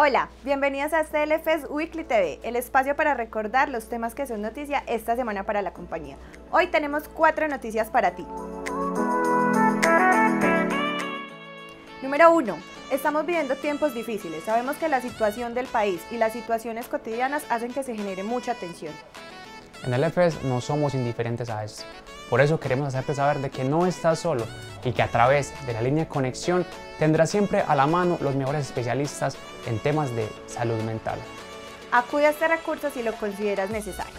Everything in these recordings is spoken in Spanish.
Hola, bienvenidos a CLFS Weekly TV, el espacio para recordar los temas que son noticia esta semana para la compañía. Hoy tenemos cuatro noticias para ti. Número 1. Estamos viviendo tiempos difíciles. Sabemos que la situación del país y las situaciones cotidianas hacen que se genere mucha tensión. En el FS no somos indiferentes a esto. Por eso queremos hacerte saber de que no estás solo y que a través de la línea de conexión tendrás siempre a la mano los mejores especialistas en temas de salud mental. Acude a este recurso si lo consideras necesario.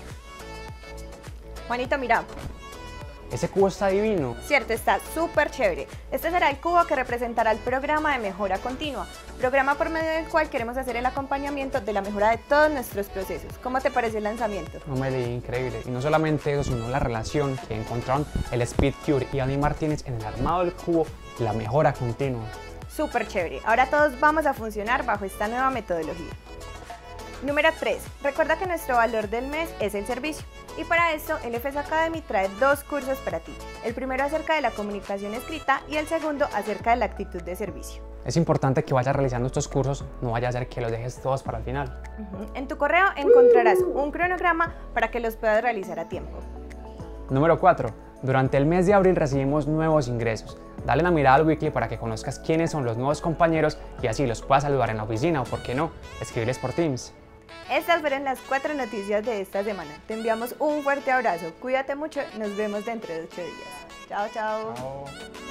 Juanito, mira, Ese cubo está divino. Cierto, está súper chévere. Este será el cubo que representará el programa de mejora continua, programa por medio del cual queremos hacer el acompañamiento de la mejora de todos nuestros procesos. ¿Cómo te parece el lanzamiento? No me leí increíble. Y no solamente eso, sino la relación que encontraron el Speed Cure y Andy Martínez en el armado del cubo la mejora continua. Súper chévere. Ahora todos vamos a funcionar bajo esta nueva metodología. Número 3. Recuerda que nuestro valor del mes es el servicio. Y para esto, el FS Academy trae dos cursos para ti. El primero acerca de la comunicación escrita y el segundo acerca de la actitud de servicio. Es importante que vayas realizando estos cursos, no vaya a ser que los dejes todos para el final. En tu correo encontrarás un cronograma para que los puedas realizar a tiempo. Número 4. Durante el mes de abril recibimos nuevos ingresos. Dale una mirada al weekly para que conozcas quiénes son los nuevos compañeros y así los puedas saludar en la oficina o, por qué no, escribirles por Teams. Estas fueron las cuatro noticias de esta semana. Te enviamos un fuerte abrazo. Cuídate mucho. Nos vemos dentro de ocho días. Chao, chao. Chao.